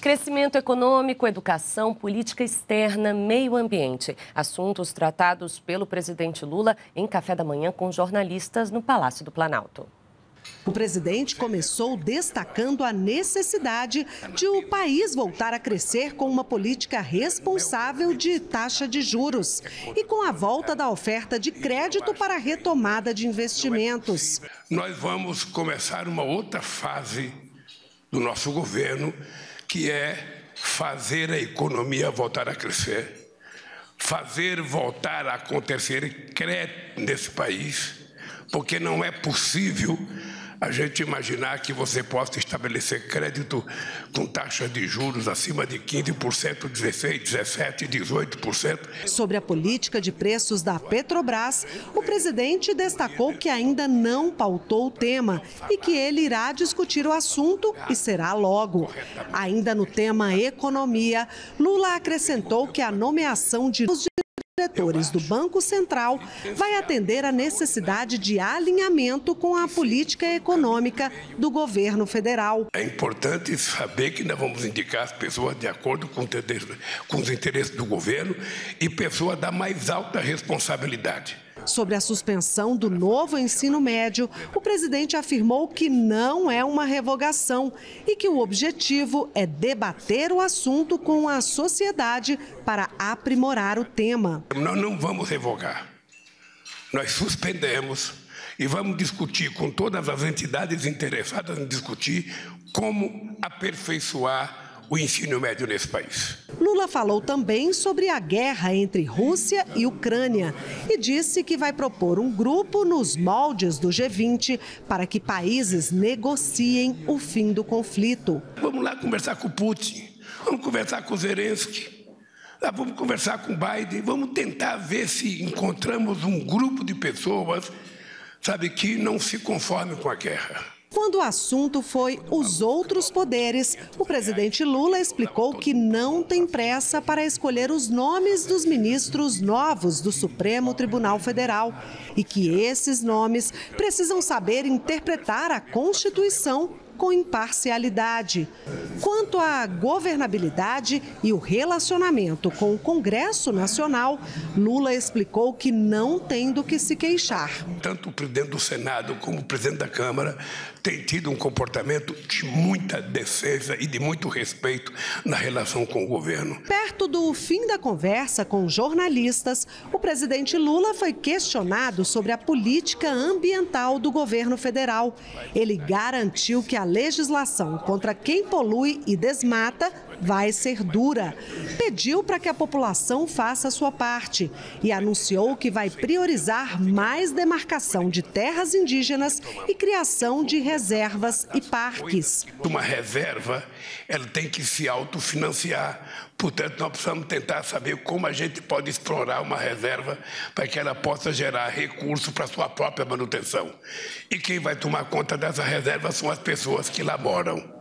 Crescimento econômico, educação, política externa, meio ambiente. Assuntos tratados pelo presidente Lula em café da manhã com jornalistas no Palácio do Planalto. O presidente começou destacando a necessidade de o país voltar a crescer com uma política responsável de taxa de juros e com a volta da oferta de crédito para a retomada de investimentos. Nós vamos começar uma outra fase do nosso governo que é fazer a economia voltar a crescer, fazer voltar a acontecer crédito nesse país, porque não é possível a gente imaginar que você possa estabelecer crédito com taxa de juros acima de 15%, 16%, 17%, 18%. Sobre a política de preços da Petrobras, o presidente destacou que ainda não pautou o tema e que ele irá discutir o assunto e será logo. Ainda no tema economia, Lula acrescentou que a nomeação de diretores do Banco Central vai atender à necessidade de alinhamento com a política econômica do governo federal. É importante saber que nós vamos indicar as pessoas de acordo com, os interesses do governo e pessoas da mais alta responsabilidade. Sobre a suspensão do novo ensino médio, o presidente afirmou que não é uma revogação e que o objetivo é debater o assunto com a sociedade para aprimorar o tema. Nós não vamos revogar. Nós suspendemos e vamos discutir com todas as entidades interessadas em discutir como aperfeiçoar o ensino médio nesse país. Lula falou também sobre a guerra entre Rússia e Ucrânia e disse que vai propor um grupo nos moldes do G20 para que países negociem o fim do conflito. Vamos lá conversar com Putin, vamos conversar com Zelensky. Vamos conversar com Biden, vamos tentar ver se encontramos um grupo de pessoas, sabe, que não se conformem com a guerra. Quando o assunto foi os outros poderes, o presidente Lula explicou que não tem pressa para escolher os nomes dos ministros novos do Supremo Tribunal Federal e que esses nomes precisam saber interpretar a Constituição com imparcialidade. Quanto à governabilidade e o relacionamento com o Congresso Nacional, Lula explicou que não tem do que se queixar. Tanto o presidente do Senado como o presidente da Câmara têm tido um comportamento de muita defesa e de muito respeito na relação com o governo. Perto do fim da conversa com jornalistas, o presidente Lula foi questionado sobre a política ambiental do governo federal. Ele garantiu que a legislação contra quem polui e desmata vai ser dura. Pediu para que a população faça a sua parte e anunciou que vai priorizar mais demarcação de terras indígenas e criação de reservas e parques. Uma reserva, ela tem que se autofinanciar. Portanto, nós precisamos tentar saber como a gente pode explorar uma reserva para que ela possa gerar recursos para sua própria manutenção. E quem vai tomar conta dessa reserva são as pessoas que lá moram.